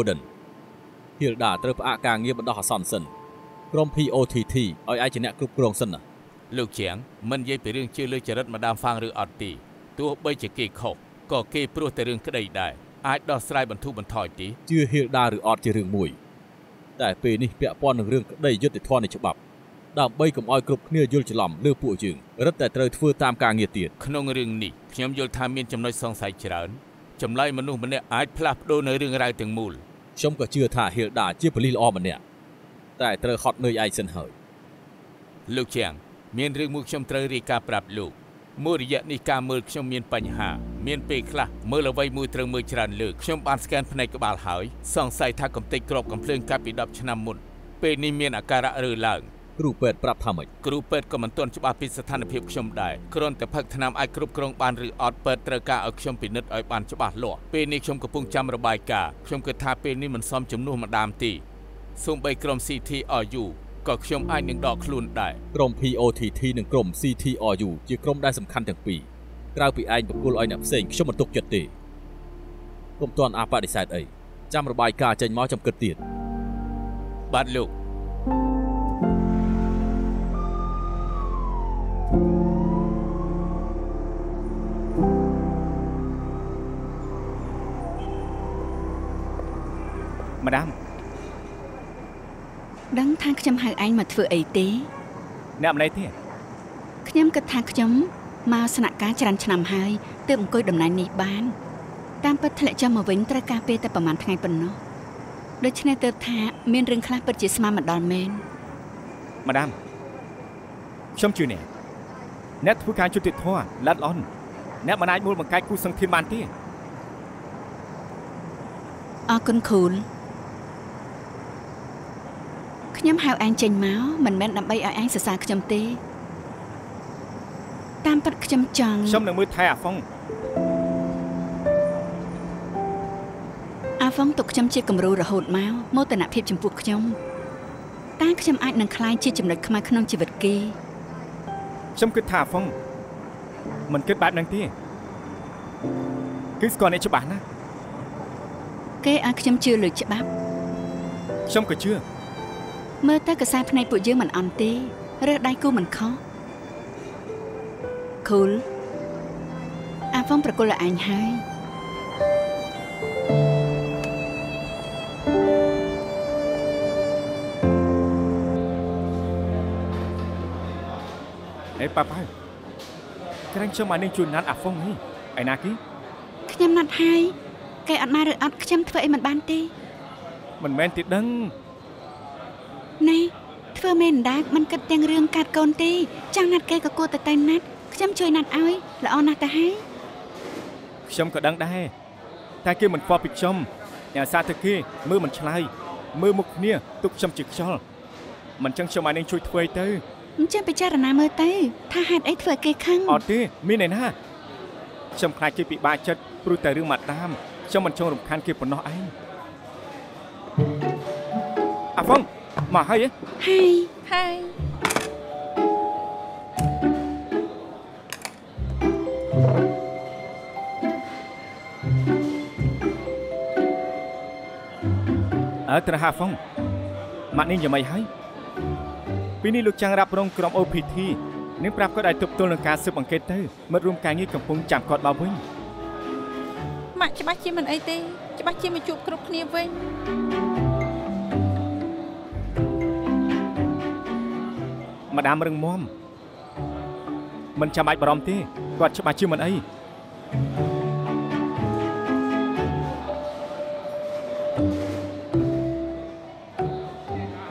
Golden Hilda ត្រូវផ្អាកការងារបណ្ដោះអាសន្នសិនក្រុម POTT ឲ្យឯងជាអ្នកគ្រប់គ្រងសិនណាលោកជាងមិននិយាយពីរឿងជឿលើចរិតម្ដាមហ្វាងឬអត់ទេទោះបីជាគេខុសក៏គេព្រោះតែរឿងក្តីដែរអាចដោះស្រាយបន្ធូរបន្ថយទេជឿ Hilda ឬអត់ជារឿងមួយ តែពេលនេះពាក់ព័ន្ធនឹងរឿងក្តីយុត្តិធម៌នៃច្បាប់ដើម្បីកុំឲ្យគ្រប់គ្នាយល់ច្រឡំលើពួកយើងរឹតតែត្រូវធ្វើតាមការងារទៀតក្នុងរឿងនេះខ្ញុំយល់ថាមានចំណុចសង្ស័យច្រើនចម្លើយមនុស្សម្នាក់អាចផ្លាស់ប្ដូរនៅរឿងរ៉ាវទាំងមូល ខ្ញុំក៏ជឿថា Hilda ជាប៉ូលីសល្អម្នាក់តែត្រូវហត់នឿយឯងសិនហើយលោកជាងមានរឿងមួយខ្ញុំត្រូវរាយការណ៍ប្រាប់លោកមួយរយៈនេះការមើលខ្ញុំមានបញ្ហាមានពេលខ្លះមើលអ្វីមួយត្រូវមើលច្រើនលើកខ្ញុំបានស្កែនភ្នែកក្បាលហើយសង្ស័យថាកំទេចក្របកំភ្លើងកាលពី10ឆ្នាំមុនពេលនេះមានអាការៈរើឡើង គ្រូពេទ្យប្រាប់ថាម៉េចគ្រូពេទ្យក៏មិនទាន់ច្បាស់ពីស្ថានភាពខ្ញុំដែរគ្រាន់តែផឹកថ្នាំអាចគ្រប់គ្រងបានឬអត់ពេទ្យត្រូវការឲ្យខ្ញុំពិនិត្យឲ្យបានច្បាស់លាស់ពេលនេះខ្ញុំកំពុងចាំរបាយការណ៍ខ្ញុំគិតថាពេលនេះមិនសមជំនួសម្ដាមទេសូម្បីក្រុម CTRU ក៏ខ្ញុំអាចនឹងដកខ្លួនដែរក្រុម POTT និងក្រុម CTRU ជាក្រុមដែលសំខាន់ទាំងពីរក្រៅពីឯងបកគលឲ្យអ្នកផ្សេងខ្ញុំមិនទុកចិត្តទេពុំទាន់អាបដិសេធអីចាំរបាយការណ៍ចេញមកចាំគិតទៀតបាទលោក ម្ដាមដឹងថាខ្ញុំហៅឯងមកធ្វើអីទេអ្នកម្នេះទេខ្ញុំគិតថាខ្ញុំមកស្នាក់ការច្រើនឆ្នាំហើយទើបអង្គុយតំណែងនេះបានតាមពិតធ្លាក់ចុះមកវិញត្រូវការពេលតែប្រហែលថ្ងៃប៉ុណ្ណោះដូច្នេះទើបថាមានរឿងខ្លះពិតជាស្មានមិនដល់មែនម្ដាមខ្ញុំជឿអ្នកអ្នកធ្វើការយុត្តិធម៌ឡាត់ឡន់អ្នកមិនអាចមូលបង្កាច់គូសង្ធានបានទេអរគុណខូល ខ្ញុំហៅឯងចេញមកមិនមែនដើម្បីឲ្យឯងសរសើរខ្ញុំទេ តាមពិតខ្ញុំចង់ខ្ញុំនឹងមើលថែអាហ្វុងអាហ្វុងទុកខ្ញុំជាគំរូរហូតមកមោទនភាពចំពោះខ្ញុំតែខ្ញុំអាចនឹងក្លាយជាចំណុចខ្មៅក្នុងជីវិតគេខ្ញុំគិតថាអាហ្វុងមិនគិតបែបហ្នឹងទេគឺស្គាល់អ្នកច្បាស់ណាស់គេឲ្យខ្ញុំជឿលើច្បាប់ខ្ញុំក៏ជឿ មើលទៅកសែភ្នែកពួកយើងមិនអន់ទេរើសដៃគូមិនខុសខូលអាហ្វុងប្រគល់ឲ្យឯងហើយអេប៉ាប៉ាក្រែងខ្ញុំមកនឹងជួយណាត់អាហ្វុងនេះឯណាគីខ្ញុំណាត់ហើយគេអត់មកឬអត់ខ្ញុំធ្វើអីមិនបានទេមិនមែនទីដឹងណែ ធ្វើមែនដាកមិនគិតទាំងរឿងកាត់កូនទេចង់ណាត់គេក៏គួរតែទៅណាត់ខ្ញុំជួយណាត់ឲ្យល្អណាស់ទៅហើយខ្ញុំក៏ដឹងដែរតែគេមិនខ្វល់ពីខ្ញុំអ្នកសារទៅគេមើលមិនឆ្លើយមើលមុខគ្នាទុកខ្ញុំជាខ្យល់មិនចឹងខ្ញុំមកនឹងជួយធ្វើអីទៅអញ្ចឹងពិចារណាមើលទៅថាហេតុអីធ្វើឲ្យគេខឹងអត់ទេមានឯណាខ្ញុំខ្លាចគេពិបាកចិត្តព្រោះតែរឿងម៉ាដាមខ្ញុំមិនចង់រំខានគេប៉ុណ្ណោះឯងអាហ្វុង មកហើយហ៎ហើយហើយអើត្រាហាហ្វុងម៉ាក់នេះយ៉ាងម៉េចហើយពីនេះលោកចាំងរ៉ាប់រងក្រុម OPT នឹងប្រាប់គាត់ឲ្យទប់ទល់នឹងការស៊ើបអង្កេតទៅមិត្តរួមការងារកំពុងចាំគាត់មកវិញម៉ាក់ច្បាស់ជាមិនអីទេច្បាស់ជាមកជួបគ្រប់គ្នាវិញ ម្ដាមរឹងមាំមិនចាំបាច់បារម្ភទេគាត់ច្បាស់ជាមិនអី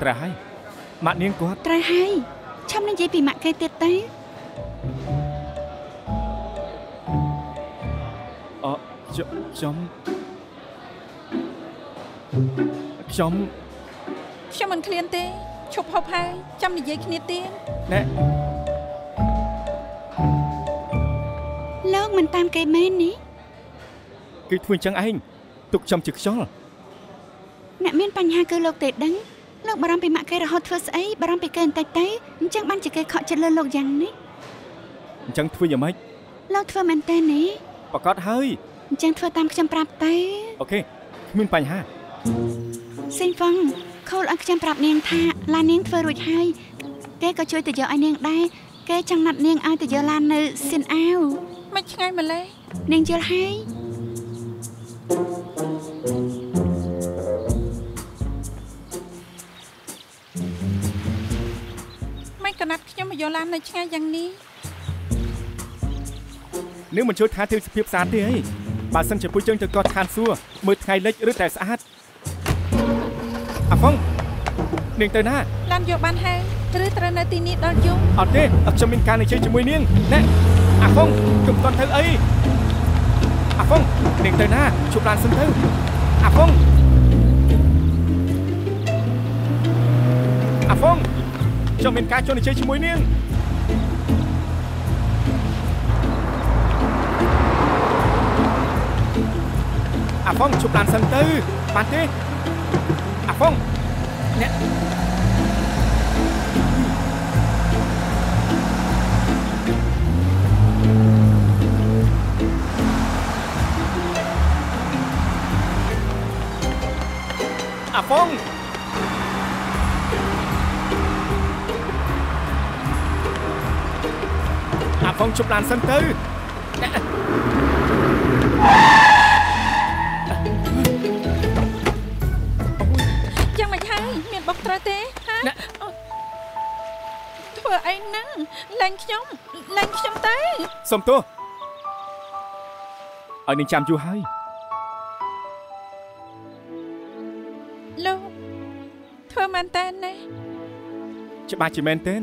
ត្រាហើយម៉ាក់នាងគាត់ត្រូវហើយឆាំនិយាយពីម៉ាក់គេទៀតទៅអខ្ញុំខ្ញុំខ្ញុំខ្ញុំមិនឃ្លានទេ ឈប់ហូបហើយចាំនិយាយគ្នាទៀតណែលោកមិនតាមគេមែននេះគឺធ្វើអញ្ចឹងឯងទុកខ្ញុំជាខ្យល់អ្នកមានបញ្ហាគឺលោកទេដឹងលោកបារម្ភពីម៉ាក់គេរហូតធ្វើស្អីបារម្ភពីគេបន្តិចទៅអញ្ចឹងបានជាគេខកចិត្តលើលោកយ៉ាងនេះអញ្ចឹងធ្វើយ៉ាងម៉េចលោកធ្វើមែនទេនេះប្រកាសហើយអញ្ចឹងធ្វើតាមខ្ញុំប្រាប់ទៅអូខេគ្មានបញ្ហាសេងហ្វឹង ខូលឲ្យខ្ញុំប្រាប់នាងថាឡាននាងធ្វើរួចហើយគេក៏ជួយទៅយកឲ្យនាងដែរគេចង់ណាត់នាងឲ្យទៅយកឡាននៅសៀនអាវមិនឆ្ងាយម្លេះនាងយល់ហើយមិនកណាត់ខ្ញុំមកយកឡាននៅឆ្ងាយយ៉ាងនេះនាងមិនជួយថាទេវសភាពស្អាតទេអីបើសិនជាពុយជើងទៅកោះឋានសួគ៌មើលថ្ងៃលិចឬតែស្អាត អាហ្វុងនាងទៅណាឡានយកបានហើយឬត្រូវនៅទីនេះដល់យប់អត់ទេខ្ញុំមានការនិយាយជាមួយនាងណែអាហ្វុងកុំតន់ធ្វើអីអាហ្វុងនាងទៅណាជប់ឡានសិនទៅអាហ្វុងអាហ្វុងខ្ញុំមានការចូលនិយាយជាមួយនាងអាហ្វុងជប់ឡានសិនទៅបានទេ អាហ្វុងអ្នកអាហ្វុងអាហ្វុងជប់ឡានសិនទៅយ៉ាង ធ្វើអីហ្នឹងលែងខ្ញុំលែងខ្ញុំទៅសុំទោសឲ្យនាងចាំយូរហើយលោកធ្វើមែនតើណាច្បាស់ជាមែនទេ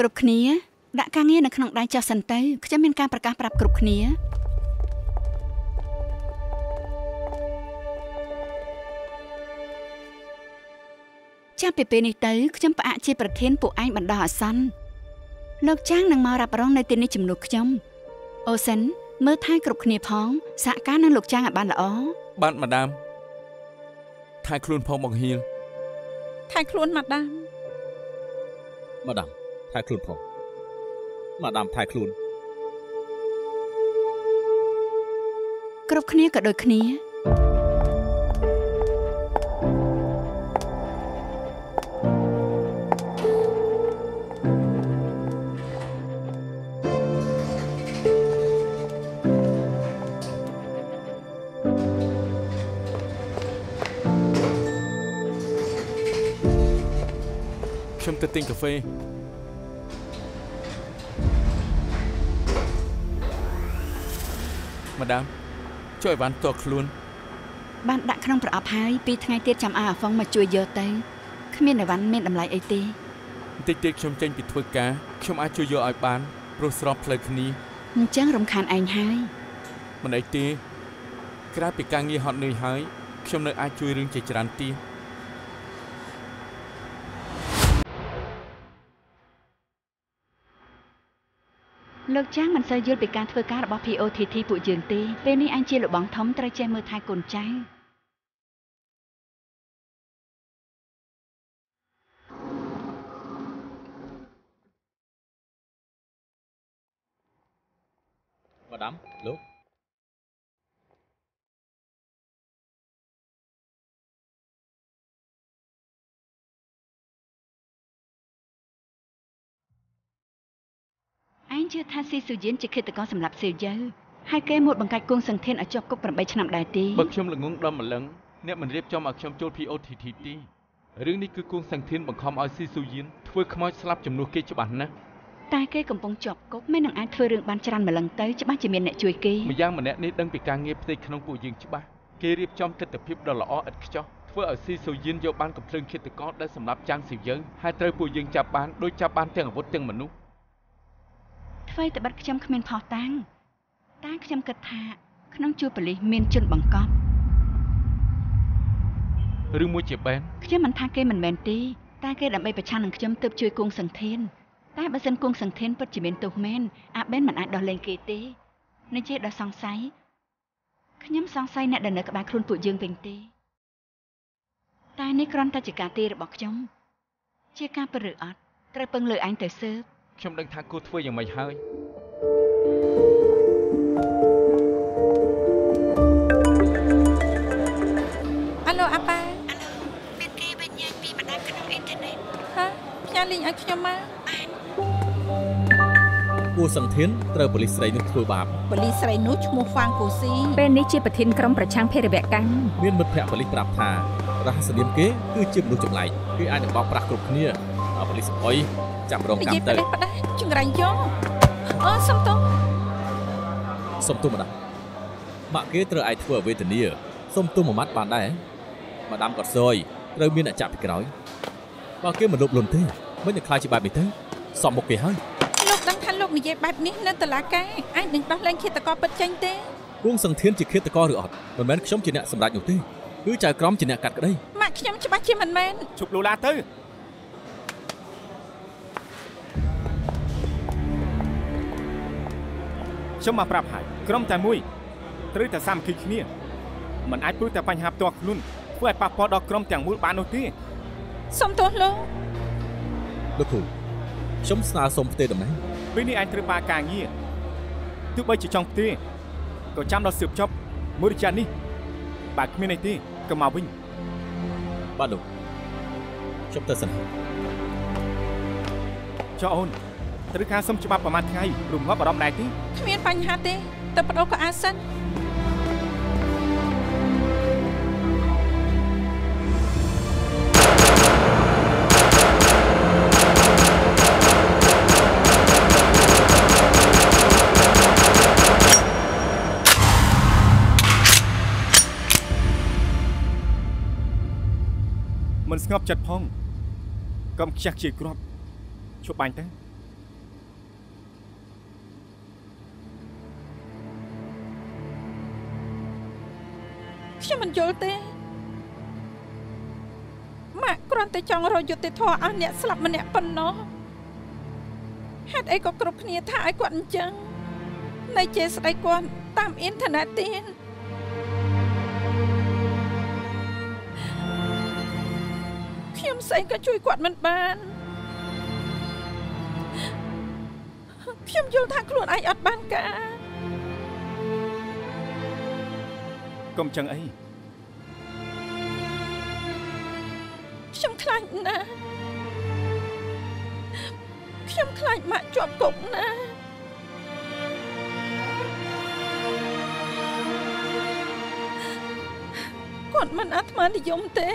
គ្រប់គ្នាដាក់ការងារនៅក្នុងដៃចុះសិនទៅខ្ញុំមានការប្រកាសប្រាប់គ្រប់គ្នាចាប់ពីពេលនេះទៅខ្ញុំផ្អាកជាប្រធានពួកឯងបណ្ដោះអាសន្នលោកចាងនឹងមករ៉ាប់រងនៅទីនេះជំនួសខ្ញុំអូសិនមើលថែគ្រប់គ្នាផងសហការនឹងលោកចាងឲ្យបានល្អបាទម៉ាដាមថែខ្លួនផងបងហៀលថែខ្លួនម៉ាដាមម៉ាដាម ថែខ្លួនផងម៉ាដាមថែខ្លួនគ្រប់គ្នាក៏ដូចគ្នាខ្ញុំទៅទិញកាហ្វេ ម៉ាដាមជួយអីវ៉ាន់តខ្លួនបានដាក់ក្នុងប្រអប់ហើយពីថ្ងៃទៀតចាំឲ្យអាហ្វុងមកជួយយកទៅគ្មានអីវ៉ាន់មានតម្លៃអីទេបន្តិចទៀតខ្ញុំចេញពីធ្វើការខ្ញុំអាចជួយយកឲ្យបានព្រោះស្របផ្លូវគ្នាអញ្ចឹងរំខានឯងហើយមិនអីទេក្រៅពីការងារហត់នឿយហើយខ្ញុំនៅអាចជួយរឿងជាច្រើនទៀត លោកចាងមិនសូវយល់ពីការធ្វើការរបស់ POTT ពួកយើងទេពេលនេះអញជាលោកបងធំត្រូវចេះមើលថែកូនចៅម៉ាដាមលោក ជឿថាស៊ីស៊ូយៀនជាឃាតករសម្រាប់សៀវយៅហើយគេមកបង្កាច់គង់សង្ធានឲ្យជាប់គុក8ឆ្នាំដែរទេបើខ្ញុំល្ងងដល់ម្លឹងអ្នកមិនរៀបចំឲ្យខ្ញុំចូល POTT ទេរឿងនេះគឺគួងសង្ធានបង្ខំឲ្យស៊ីស៊ូយៀនធ្វើខ្មោចស្លាប់ជំនួសគេច្បាស់ណាស់តែគេកំពុងជាប់គុកមិននឹងអាចធ្វើរឿងបានច្រើនម្លឹងទៅច្បាស់ជាមានអ្នកជួយគេម្យ៉ាងម្នាក់នេះដឹងពីការងារផ្ទៃក្នុងពួកយើងច្បាស់គេរៀបចំទស្សនវិជ្ជាដ៏ល្អឥតខ្ចោះធ្វើឲ្យស៊ីស៊ូយៀនយកបានកំភ្លើងឃាតករដែលសម្រាប់ចាំងស៊ីយើងហើយត្រូវពួកយើងចាប់បានដោយចាប់បានទាំងអាវុធទាំងមនុស្ស អ្វីតែបាត់ខ្ញុំគ្មានផោះតាំងតែខ្ញុំគិតថា ក្នុងជួរប៉ូលីសមានជនបង្កប់ឬមួយជាបែនខ្ញុំមិនថាគេមិនមែនទេតែគេដើម្បីប្រឆាំងនឹងខ្ញុំទើបជួយគង់សង្ធានតែបើសិនគង់សង្ធានពិតជាមានទោសមែនអាបែនមិនអាចដោះលែងគេទេនេះជាដល់សង្ស័យខ្ញុំសង្ស័យអ្នកដែលនៅក្បែរខ្លួនពួកយើងវិញទេតែនេះគ្រាន់តែជាការទីរបស់ខ្ញុំ ជាការពិតឬអត់ត្រូវពឹងលើឯងទៅស៊ើប ខ្ញុំដឹងថាគួរធ្វើយ៉ាងម៉េចហើយអាឡូអាប៉ាមានគេបញ្ញាពីម្ដាយក្នុងអ៊ីនធឺណិតហាផ្ញើលីងឲ្យខ្ញុំមកគួសង្ធានត្រូវប៉ូលីសស្រីនោះធ្វើបាបបលីស្រីនោះឈ្មោះហ្វាងពូស៊ីពេលនេះជាប្រធានក្រុមប្រឆាំងភេរវកម្មមានមិត្តភ័ក្តិប៉ូលីសប្រាប់ថារហស្សនាមគេគឺជាមនុស្សចម្លែកគេអាចនឹងបោកប្រាស់គ្រប់គ្នាដល់ ប៉ូលីសអុយចាំរងនិកម្មយាយទៅផ្ដេសផ្ដាសចង្រៃយកអូសុំទោសសុំទោសម្ដងម៉ាក់គេត្រូវឯងធ្វើអវេទនាសុំទោសមួយម៉ាត់បានដែរម៉ាដាមក៏សយត្រូវមានអ្នកចាក់ពីក្រោយបើគេមិនលុបលន់ទេមិននឹងខ្លាចជាបែបនេះទៅសំមុខគេហើយលោកដឹងថាលោកនិយាយបែបនេះនៅតុលាការអាចនឹងដោះលែងឃាតករពិតចេញទេគួងសង្ធានជាឃាតករឬអត់មិនមែនខ្ញុំជាអ្នកសម្រេចនោះទេគឺចៅក្រមជាអ្នកកាត់ក្តីម៉ាក់ខ្ញុំច្បាស់ជាមិនមែនជប់លូឡាទៅ ខ្ញុំមកប្រាប់ហើយក្រុមតែមួយត្រូវតែសាមគ្គីគ្នាមិនអាចព្រោះតែបញ្ហាផ្ទាល់ខ្លួនធ្វើឲ្យប៉ះពាល់ដល់ក្រុមទាំងមូលបាននោះទេសុំទោសលោកលោកគ្រូខ្ញុំស្នើសុំផ្ទេរតំណែងពេលនេះឯងត្រូវបានការងារទោះបីជាចង់ផ្ទេរក៏ចាំដល់ស៊ើបចប់មួយរយៈនេះបើគ្មានអីទេក៏មកវិញបាទលោកខ្ញុំទៅសិនចុះអូន ត្រូវការសុំច្បាប់ប្រហែលថ្ងៃរំងាប់អារម្មណ៍ដែរទេគ្មានបញ្ហាទេទៅបដូរក៏អាចសិនមិនស្ងប់ចិត្តផងកុំខ្ជះខ្ជាយគ្រាប់ឈប់បាញ់ទៅ ខ្ញុំមិនយល់ទេម៉ាក់គ្រាន់តែចង់រកយុត្តិធម៌ឲ្យអ្នកស្លាប់ម្នាក់ប៉ុណ្ណោះហេតុអីក៏គ្រប់គ្នាថាឲ្យគាត់អញ្ចឹងនៃចេស្ដីគាត់តាមអ៊ីនធឺណិតទៀតខ្ញុំស្អីក៏ជួយគាត់មិនបានខ្ញុំយល់ថាខ្លួនឯងអត់បានការ កុំចឹងអីខ្ញុំខ្លាចណាស់ខ្ញុំខ្លាចម៉ាក់ជាប់គុកណាស់គាត់មិនអាត្មានិយមទេ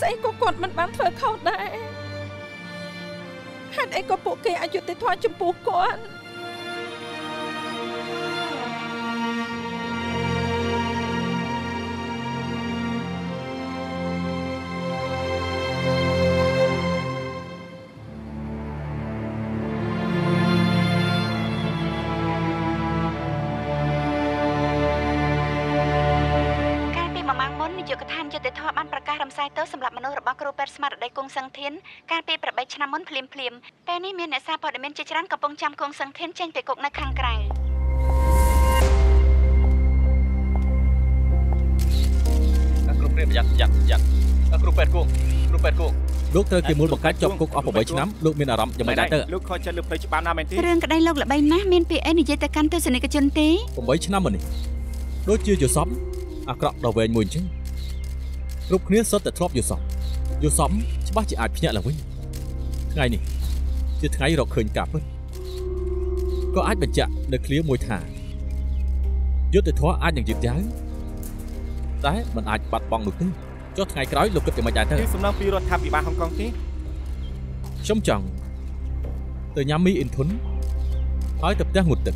ស្អីក៏គាត់មិនបានធ្វើខុសដែរហេតុអីក៏ពួកគេអយុត្តិធម៌ចំពោះគាត់ ទោសសម្រាប់មនុស្សរបស់គ្រូពេទ្យស្មារតីគង់សង្ធានកាលពី8ឆ្នាំមុនភ្លាមភ្លាមៗពេលនេះមានអ្នកសារព័ត៌មានជាច្រើនកំពុងចាំគង់សង្ធានចេញពីគុកនៅខាងក្រៅអ្នកគ្រូព្រាបប្រយ័ត្នប្រយ័ត្នប្រយ័ត្នអ្នកគ្រូពេទ្យគង់គ្រូពេទ្យគង់លោកត្រូវគេមូលបង្កាច់ជាប់គុកអស់8ឆ្នាំលោកមានអារម្មណ៍យ៉ាងម៉េចដែរទៅលោកខកចិត្តលើផ្លូវច្បាប់ណាមែនទេរឿងក្តីលោកល្បីណាស់មានពីអីនិយាយទៅកាន់ទស្សនិកជនទេ8ឆ្នាំមកនេះដូចជាយល់សពអាក្រក់ដល់វែងមួយអញ្ចឹង គ្រប់គ្នាសុទ្ធតែធ្លាប់យល់សពយល់សពច្បាស់ជាអាចភ្ញាក់ឡើងវិញថ្ងៃនេះជាថ្ងៃរកឃើញការពិតក៏អាចបញ្ជាក់នៅឃ្លាមួយថាយុទ្ធធរអាចនឹងយឺតយ៉ាវតែมันអាចបាត់បង់នោះទេចុះថ្ងៃក្រោយលោកគិតយ៉ាងម៉េចដែរទៅគឺសំណងពីរដ្ឋាភិបាលហុងកុងទេខ្ញុំចង់ទៅញ៉ាំមីអ៊ីនធុនហើយទៅផ្ទះងូតទឹក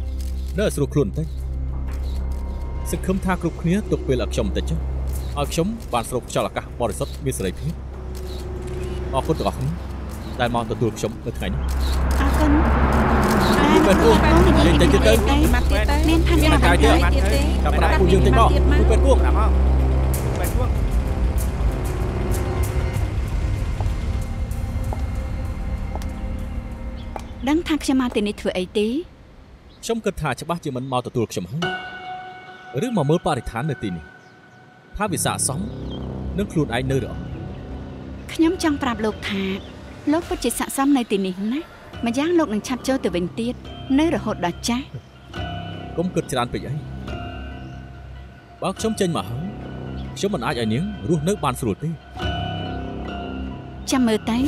នៅឲ្យស្រួលខ្លួនបន្តិចសង្ឃឹមថាគ្រប់គ្នាទុកពេលឲ្យខ្ញុំបន្តិចចុះ ឲ្យខ្ញុំបានស្រូបខ្យល់អាកាសបរិសុទ្ធមានសេរីភាពអរគុណទាំងអស់គ្នាដែលមកទទួលខ្ញុំនៅថ្ងៃនេះអរគុណពេលពួកលេងតិចទៀតទៅម៉ាត់ទៀតទៅមានផាន់មានណាកាយទៀតទៀតទេចាប់ប្រាប់ពួកយើងតិចមកពួកពេលពួកប្រាប់មកបែបពួកដឹងថាខ្ញុំមកទីនេះធ្វើអីទេខ្ញុំគិតថាច្បាស់ជាមិនមកទទួលខ្ញុំហើយឬមកមើលបរិស្ថាននៅទីនេះ ថាវាស័ក្តិសមនឹងខ្លួនឯងនៅឬអត់ខ្ញុំចង់ប្រាប់លោកថាលោកពិតជាស័ក្តិសមនៅទីនេះណាម្យ៉ាងលោកនឹងឆាប់ចូលទៅវិញទៀតនៅរហូតដល់ចាស់កុំគិតច្រើនពេកអីបើខ្ញុំចេញមកហើយខ្ញុំមិនអាចឲ្យនាងរស់នៅបានស្រួលទេចាំមើលទៅ